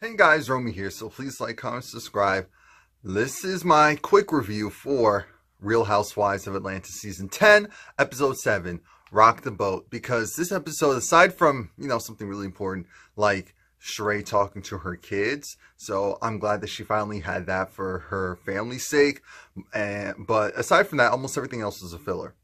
Hey guys, Romie here, so please like, comment, subscribe. This is my quick review for Real Housewives of Atlanta Season 10, Episode 7, Rock the Boat. Because this episode, aside from, you know, something really important, like Sheree talking to her kids, so I'm glad that she finally had that for her family's sake. And, but aside from that, almost everything else is a filler.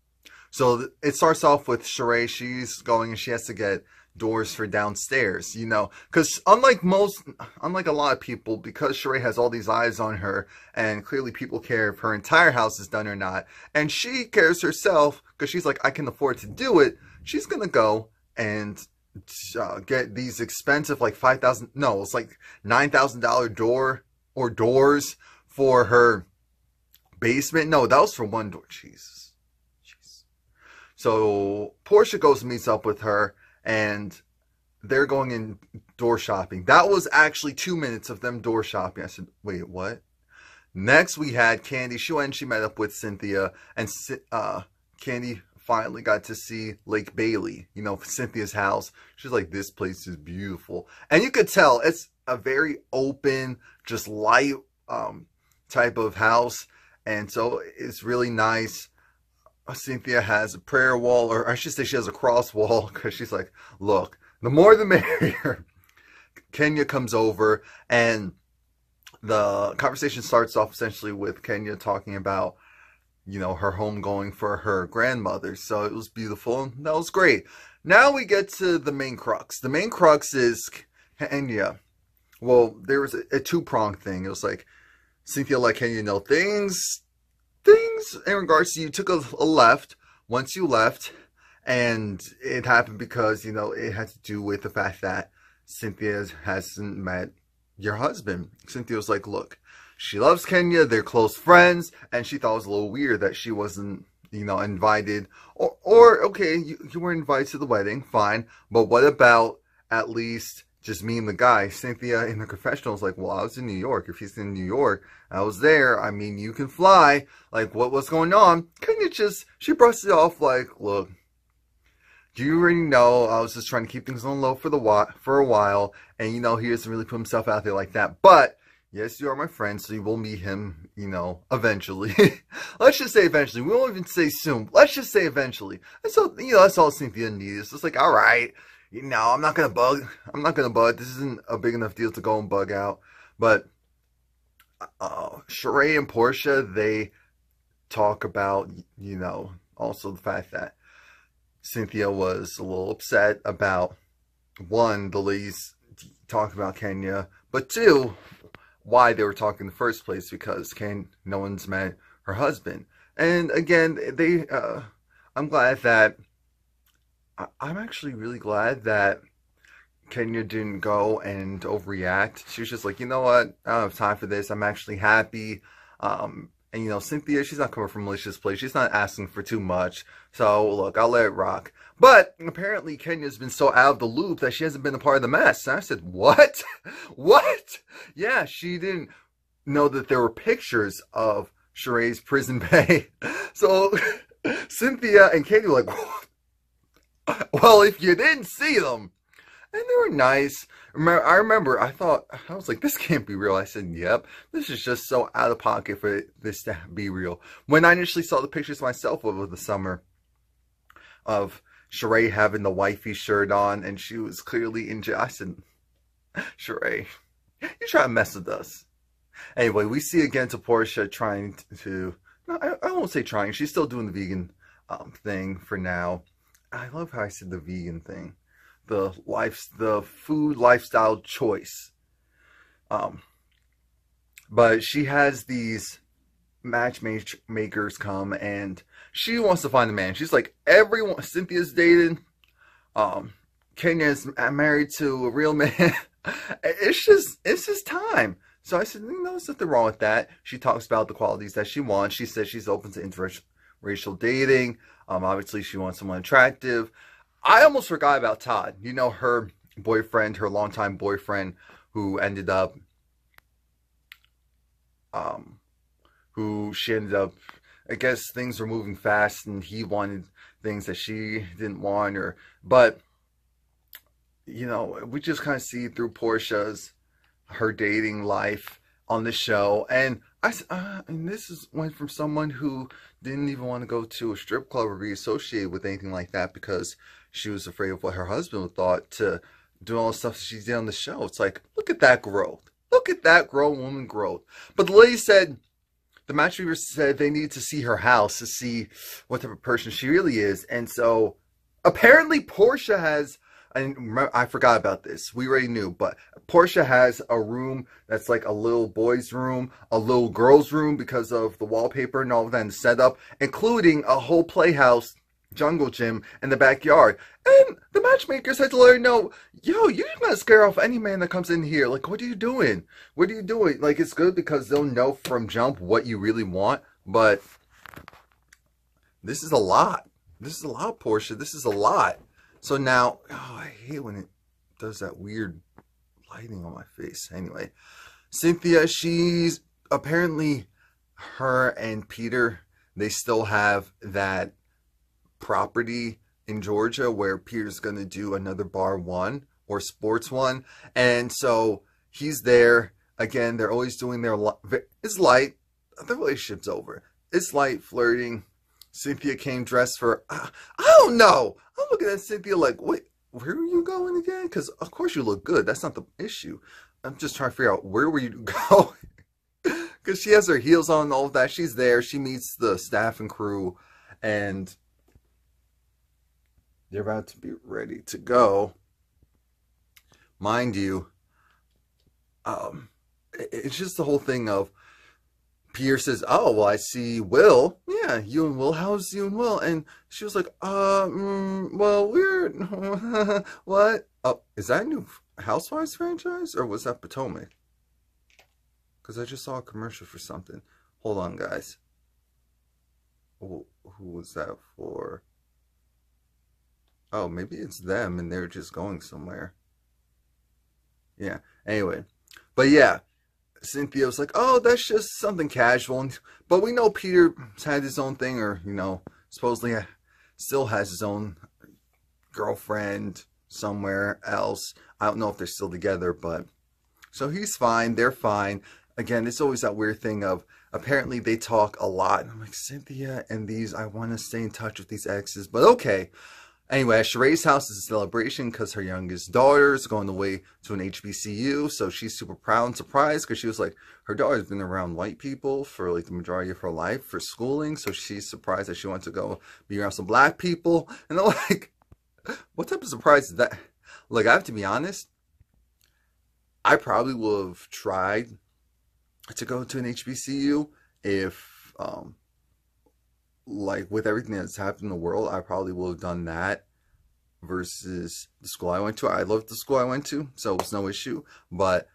So it starts off with Sheree, she's going and she has to get doors for downstairs, you know, because unlike most, unlike a lot of people, because Sheree has all these eyes on her, and clearly people care if her entire house is done or not, and she cares herself because she's like, I can afford to do it. She's gonna go and uh, get these expensive, like five thousand, no, it's like nine thousand dollar door or doors for her basement. No, that was for one door. Jesus. Jeez. So Porsha goes and meets up with her and they're going in door shopping. That was actually two minutes of them door shopping. I said, wait, what? Next, we had Kandi. She went and she met up with Cynthia, and uh, Kandi finally got to see Lake Bailey, you know, Cynthia's house. She's like, this place is beautiful. And you could tell it's a very open, just light um, type of house. And so it's really nice. Cynthia has a prayer wall, or I should say she has a cross wall, because she's like, look, the more the merrier. Kenya comes over, and the conversation starts off essentially with Kenya talking about, you know, her home going for her grandmother. So it was beautiful. That was great. Now we get to the main crux. The main crux is Kenya. Well, there was a, a two-pronged thing. It was like, Cynthia let Kenya know things things in regards to you took a, a left once you left and it happened because you know it had to do with the fact that Cynthia hasn't met your husband. Cynthia was like, look, she loves Kenya, they're close friends, and she thought it was a little weird that she wasn't, you know, invited. Or, or okay, you, you were invited to the wedding, fine, but what about at least just me and the guy. Cynthia in the confessional was like, well, I was in New York. If he's in New York, I was there. I mean, you can fly. Like, what was going on? Can you just, she brushed it off like, look, do you already know I was just trying to keep things on low for the for a while, and you know he doesn't really put himself out there like that. But yes, you are my friend, so you will meet him, you know, eventually. Let's just say eventually. We won't even say soon. Let's just say eventually. And so you know that's all Cynthia needs. It's like, all right, you know, I'm not gonna bug. I'm not gonna bug. This isn't a big enough deal to go and bug out. But uh, Sheree and Portia, they talk about, you know, also the fact that Cynthia was a little upset about one, the ladies talk about Kenya, but two, why they were talking in the first place because Ken, no one's met her husband. And again, they, uh, I'm glad that I'm actually really glad that Kenya didn't go and overreact. She was just like, you know what? I don't have time for this. I'm actually happy. Um, and, you know, Cynthia, she's not coming from malicious place. She's not asking for too much. So, look, I'll let it rock. But apparently Kenya's been so out of the loop that she hasn't been a part of the mess. And I said, what? what? Yeah, she didn't know that there were pictures of Sheree's prison bay. So Cynthia and Katie were like, well, if you didn't see them, and they were nice. I remember, I thought, I was like, this can't be real. I said, yep, this is just so out of pocket for this to be real. When I initially saw the pictures myself over the summer of Sheree having the wifey shirt on, and she was clearly in jail, I said, Sheree, you try to mess with us. Anyway, we see again to Porsha trying to, no, I, I won't say trying, she's still doing the vegan um, thing for now. I love how I said the vegan thing. The life, the food lifestyle choice. Um, but she has these matchmakers come and she wants to find a man. She's like, everyone, Cynthia's dated. Um, Kenya's married to a real man. it's just, it's just time. So I said, no, there's nothing wrong with that. She talks about the qualities that she wants. She says she's open to interracial dating. Um, obviously, she wants someone attractive. I almost forgot about Todd. You know, her boyfriend, her longtime boyfriend, who ended up, um, who she ended up, I guess things were moving fast and he wanted things that she didn't want or, but, you know, we just kind of see through Porsha's, her dating life on the show. And I, uh, and this is went from someone who didn't even want to go to a strip club or be associated with anything like that because she was afraid of what her husband would thought to do all the stuff she did on the show. It's like, look at that growth. Look at that grown woman growth. But the lady said, the matchmaker said they need to see her house to see what type of person she really is. And so apparently Porsha has and I forgot about this. We already knew, but Porsha has a room that's like a little boy's room, a little girl's room because of the wallpaper and all of that and setup, including a whole playhouse jungle gym in the backyard. And the matchmakers had to let her know, yo, you're gonna scare off any man that comes in here. Like, what are you doing? What are you doing? Like, it's good because they'll know from jump what you really want, but this is a lot. This is a lot, Porsha. This is a lot. So now, oh, I hate when it does that weird lighting on my face. Anyway, Cynthia, she's apparently her and Peter, they still have that property in Georgia where Peter's going to do another bar one or sports one. And so he's there. Again, they're always doing their, it's light. The relationship's over. It's light flirting. Cynthia came dressed for, uh, I don't know. I'm looking at Cynthia like, wait, where are you going again? Because of course you look good. That's not the issue. I'm just trying to figure out where were you going? Because she has her heels on and all of that. She's there. She meets the staff and crew. And they're about to be ready to go. Mind you, um, it's just the whole thing of Pierre says, "Oh, well, I see Will. Yeah, you and Will. How's you and Will?" And she was like, "Uh, mm, well, we're what? Oh, is that a new Housewives franchise or was that Potomac? Because I just saw a commercial for something. Hold on, guys. who was that for? Oh, maybe it's them and they're just going somewhere. Yeah. Anyway, but yeah." Cynthia was like, oh, that's just something casual. And, But we know Peter's had his own thing, or, you know, supposedly uh, still has his own girlfriend somewhere else. I don't know if they're still together, but so he's fine. They're fine. Again, it's always that weird thing of apparently they talk a lot. I'm like, Cynthia and these, I want to stay in touch with these exes, but okay. Anyway, Sheree's house is a celebration because her youngest daughter is going away to an HBCU. So she's super proud and surprised because she was like, her daughter's been around white people for like the majority of her life for schooling. So she's surprised that she wants to go be around some black people. And they're like, what type of surprise is that? Like, I have to be honest. I probably would have tried to go to an HBCU if um, like with everything that's happened in the world, I probably would have done that versus the school I went to. I loved the school I went to, so it was no issue. But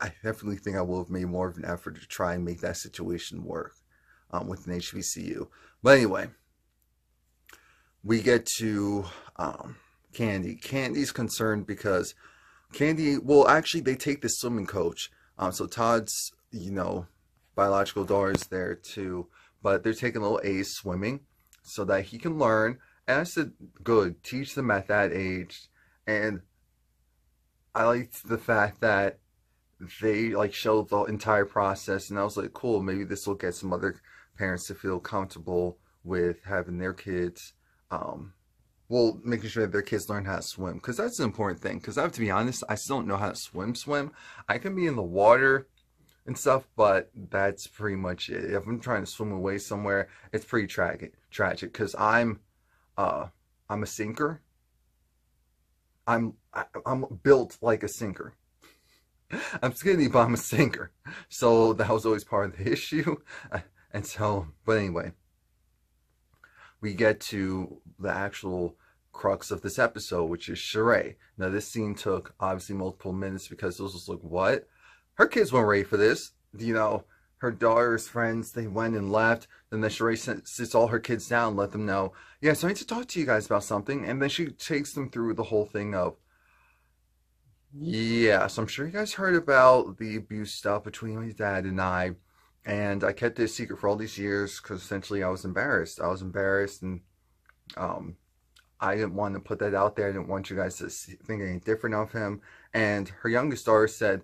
I definitely think I would have made more of an effort to try and make that situation work um, with an HBCU. But anyway, we get to um, Kandi. Kandi's concerned because Kandi, well, actually, they take the swimming coach. Um, so Todd's, you know, biological daughter is there to but they're taking little Ace swimming so that he can learn. And I said, good, teach them at that age. And I liked the fact that they like showed the entire process and I was like, cool, maybe this will get some other parents to feel comfortable with having their kids um well making sure that their kids learn how to swim because that's an important thing because I have to be honest I still don't know how to swim swim I can be in the water and stuff, but that's pretty much it. If I'm trying to swim away somewhere, it's pretty tragic, tragic, because I'm, uh, I'm a sinker. I'm, I, I'm built like a sinker. I'm skinny, but I'm a sinker. So that was always part of the issue. And so, but anyway, we get to the actual crux of this episode, which is Sheree. Now, this scene took obviously multiple minutes because it was like, what? Her kids weren't ready for this. You know, her daughter's friends, they went and left. Then the Sheree sits all her kids down, let them know, yeah, so I need to talk to you guys about something. And then she takes them through the whole thing of, yeah, so I'm sure you guys heard about the abuse stuff between my dad and I. And I kept this secret for all these years because essentially I was embarrassed. I was embarrassed and um, I didn't want to put that out there. I didn't want you guys to think anything different of him. And her youngest daughter said,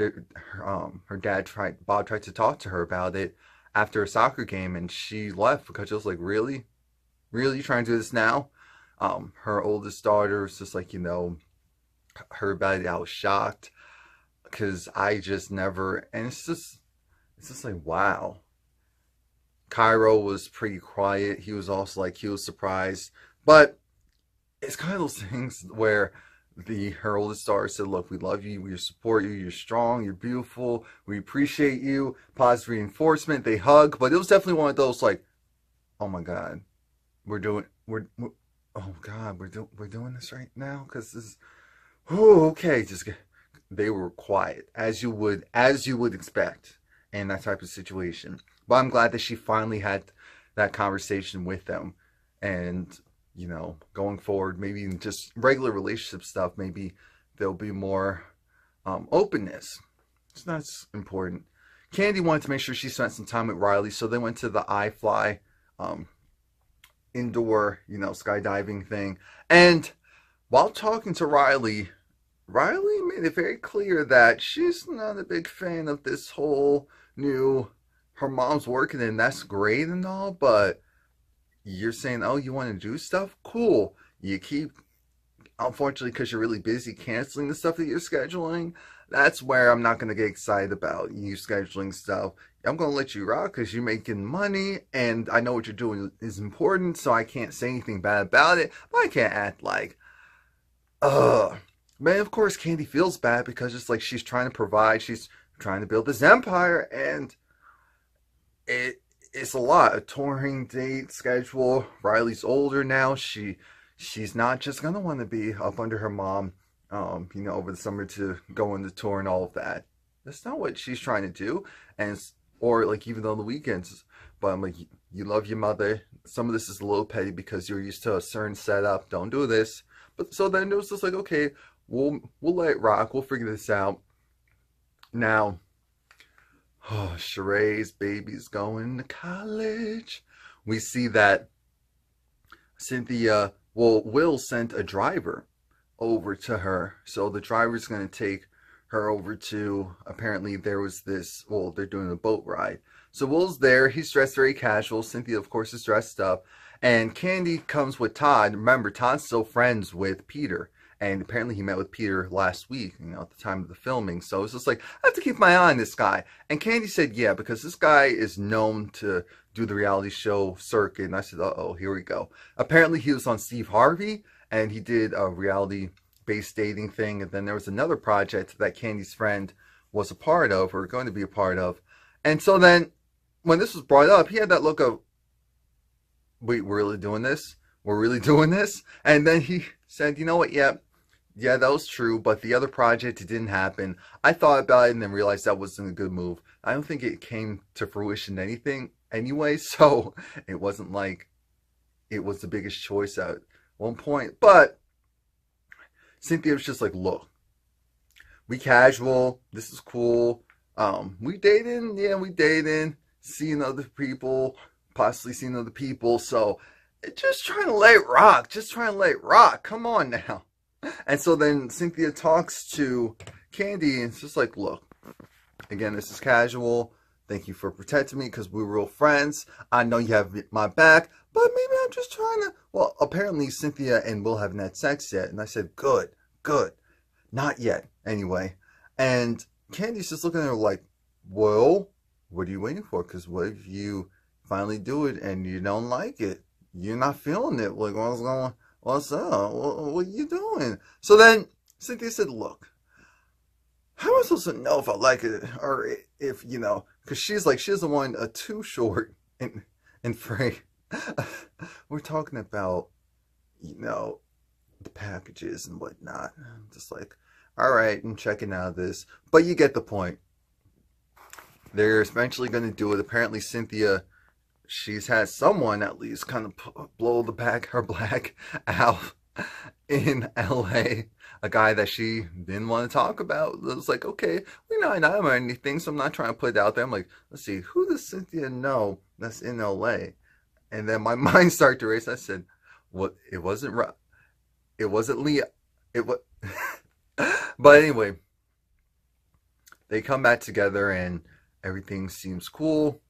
her, um, her dad tried, Bob tried to talk to her about it after a soccer game, and she left because she was like, really, really trying to do this now? Um, her oldest daughter was just like, you know, heard about it. I was shocked because I just never, and it's just, it's just like, wow. Kairo was pretty quiet. He was also like, he was surprised. But it's kind of those things where the Herald oldest daughter said, look, we love you, we support you, you're strong, you're beautiful, we appreciate you, positive reinforcement, they hug, but it was definitely one of those like, oh my God, we're doing, we're, we're oh God, we're doing, we're doing this right now? Cause this, oh, okay, just they were quiet as you would, as you would expect in that type of situation. But I'm glad that she finally had that conversation with them. And, you know, going forward, maybe just regular relationship stuff, maybe there'll be more um, openness. So that's important. Kandi wanted to make sure she spent some time with Riley, so they went to the iFly um, indoor, you know, skydiving thing. And while talking to Riley, Riley made it very clear that she's not a big fan of this whole new her mom's working and that's great and all, but you're saying, oh, you want to do stuff? Cool. You keep, unfortunately, because you're really busy canceling the stuff that you're scheduling. That's where I'm not going to get excited about you scheduling stuff. I'm going to let you rock because you're making money and I know what you're doing is important, so I can't say anything bad about it, but I can't act like, ugh. Man, of course, Kandi feels bad because it's like she's trying to provide, she's trying to build this empire, and it it's a lot. A touring date schedule. Riley's older now. She she's not just gonna want to be up under her mom, um, you know, over the summer to go on the tour and all of that. That's not what she's trying to do. And or like even on the weekends. But I'm like, you love your mother. Some of this is a little petty because you're used to a certain setup. Don't do this. But so then it was just like, okay, we'll we'll let it rock. We'll figure this out. Now Oh, Sheree's baby's going to college. We see that Cynthia, well, Will sent a driver over to her. So the driver's going to take her over to, apparently there was this, well, they're doing a boat ride. So Will's there. He's dressed very casual. Cynthia, of course, is dressed up. And Kandi comes with Todd. Remember, Todd's still friends with Peter. And apparently he met with Peter last week, you know, at the time of the filming. So it's just like, I have to keep my eye on this guy. And Kandi said, yeah, because this guy is known to do the reality show circuit. And I said, uh-oh, here we go. Apparently he was on Steve Harvey, and he did a reality-based dating thing. And then there was another project that Kandi's friend was a part of, or going to be a part of. And so then, when this was brought up, he had that look of, wait, we're really doing this? We're really doing this? And then he said, you know what, yeah, yeah, that was true, but the other project, it didn't happen. I thought about it and then realized that wasn't a good move. I don't think it came to fruition anything anyway, so it wasn't like it was the biggest choice at one point. But Cynthia was just like, look, we casual, this is cool. Um, we dating, yeah, we dating, seeing other people, possibly seeing other people, so just trying to let rock, just trying to let rock. Come on now. And so then Cynthia talks to Kandi, and it's just like, look, again, this is casual. Thank you for protecting me because we're real friends. I know you have my back, but maybe I'm just trying to. Well, apparently Cynthia and Will haven't had sex yet. And I said, good, good. Not yet, anyway. And Kandi's just looking at her like, well, what are you waiting for? Because what if you finally do it and you don't like it? You're not feeling it. Like, what's going What's up? What, are you doing? So then Cynthia said, look, how am I supposed to know if I like it or if, you know, because she's like, she's the one uh, too short and, and free. We're talking about, you know, the packages and whatnot. I'm just like, all right, I'm checking out this. But you get the point. They're eventually going to do it. Apparently, Cynthia she's had someone at least kind of blow the back her black out in LA. A guy that she didn't want to talk about. It was like, okay, we know I know or anything, so I'm not trying to put it out there. I'm like, let's see, who does Cynthia know that's in LA? And then my mind started to race. I said, what? It wasn't. It wasn't Leah. It was. but anyway, they come back together and everything seems cool.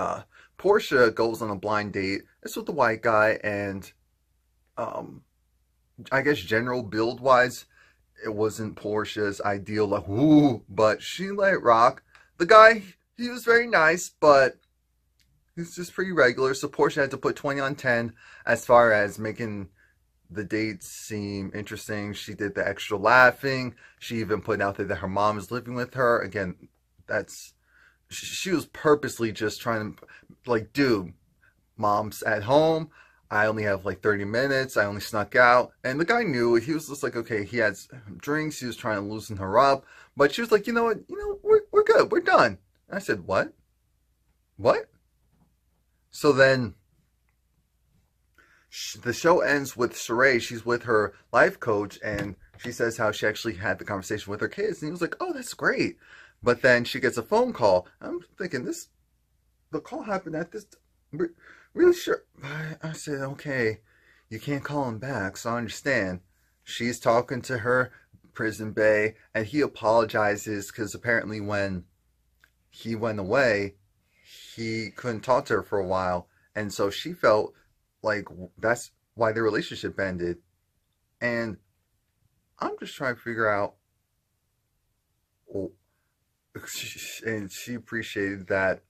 Uh, Porsha goes on a blind date. It's with the white guy, and um, I guess general build wise, it wasn't Porsha's ideal, like, woo, but she let it rock. The guy, he was very nice, but he's just pretty regular. So Porsha had to put 20 on 10 as far as making the dates seem interesting. She did the extra laughing. She even put out there that her mom is living with her. Again, that's she was purposely just trying to like, dude, mom's at home. I only have like 30 minutes. I only snuck out. And the guy knew. He was just like, okay, he has drinks. He was trying to loosen her up. But she was like, you know what? You know, we're, we're good. We're done. And I said, what? What? So then the show ends with Sheree. She's with her life coach. And she says how she actually had the conversation with her kids. And he was like, oh, that's great. But then she gets a phone call. I'm thinking, this, the call happened at this really sure. I said, okay, you can't call him back, so I understand. She's talking to her prison bay, and he apologizes because apparently when he went away, he couldn't talk to her for a while, and so she felt like that's why their relationship ended. And I'm just trying to figure out. And she appreciated that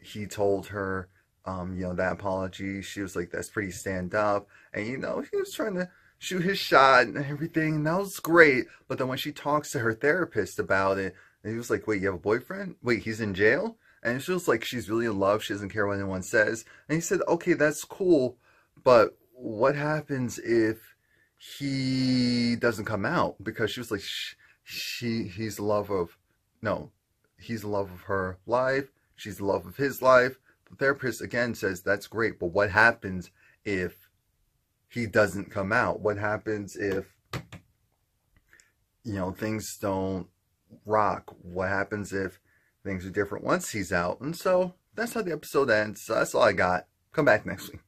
he told her um, you know, that apology. She was like, that's pretty stand up. And, you know, he was trying to shoot his shot and everything. And that was great. But then when she talks to her therapist about it, and he was like, wait, you have a boyfriend? Wait, he's in jail? And she was like, she's really in love. She doesn't care what anyone says. And he said, okay, that's cool. But what happens if he doesn't come out? Because she was like, she, he's the love of, no, he's the love of her life. She's the love of his life the therapist again says that's great, but what happens if he doesn't come out? What happens if you know things don't rock? What happens if things are different once he's out? And so that's how the episode ends. So that's all I got. Come back next week.